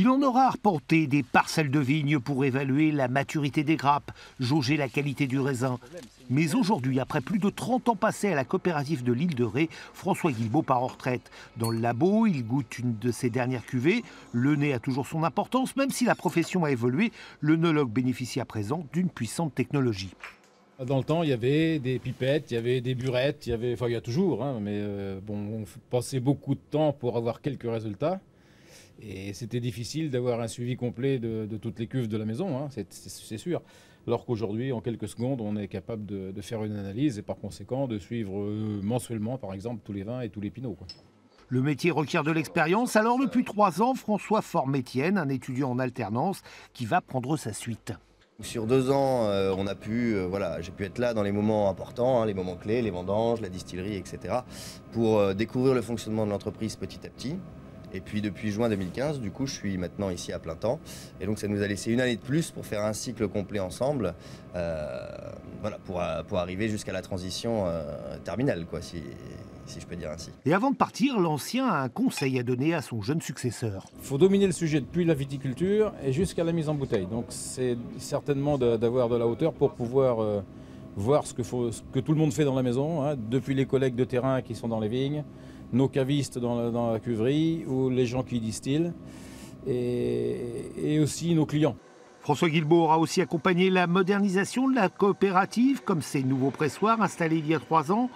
Il en aura arpenté des parcelles de vignes pour évaluer la maturité des grappes, jauger la qualité du raisin. Mais aujourd'hui, après plus de 30 ans passés à la coopérative de l'île de Ré, François Guilbault part en retraite. Dans le labo, il goûte une de ses dernières cuvées. Le nez a toujours son importance, même si la profession a évolué. L'œnologue bénéficie à présent d'une puissante technologie. Dans le temps, il y avait des pipettes, il y avait des burettes, il y avait, enfin, a toujours, hein, mais euh, bon, on passait beaucoup de temps pour avoir quelques résultats. Et c'était difficile d'avoir un suivi complet de, toutes les cuves de la maison, hein, c'est sûr. Alors qu'aujourd'hui, en quelques secondes, on est capable de, faire une analyse et par conséquent de suivre euh, mensuellement, par exemple, tous les vins et tous les pinots. Le métier requiert de l'expérience, alors depuis trois ans, François forme Étienne, un étudiant en alternance, qui va prendre sa suite. Sur deux ans, euh, on a pu, euh, voilà, j'ai pu être là dans les moments importants, hein, les moments clés, les vendanges, la distillerie, etc., pour découvrir le fonctionnement de l'entreprise petit à petit, et puis depuis juin 2015, du coup, je suis maintenant ici à plein temps. Et donc ça nous a laissé une année de plus pour faire un cycle complet ensemble, euh, voilà, pour, pour arriver jusqu'à la transition euh, terminale, quoi, si, si je peux dire ainsi. Et avant de partir, l'ancien a un conseil à donner à son jeune successeur. Il faut dominer le sujet depuis la viticulture et jusqu'à la mise en bouteille. Donc c'est certainement d'avoir de, la hauteur pour pouvoir euh, voir ce que, tout le monde fait dans la maison, hein, depuis les collègues de terrain qui sont dans les vignes, nos cavistes dans la, cuverie ou les gens qui distillent et, aussi nos clients. François Guilbault aura aussi accompagné la modernisation de la coopérative, comme ses nouveaux pressoirs installés il y a trois ans.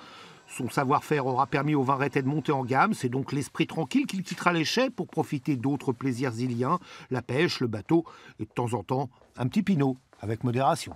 Son savoir-faire aura permis au vin de monter en gamme. C'est donc l'esprit tranquille qu'il quittera les chais pour profiter d'autres plaisirs iliens, la pêche, le bateau et de temps en temps un petit pinot avec modération.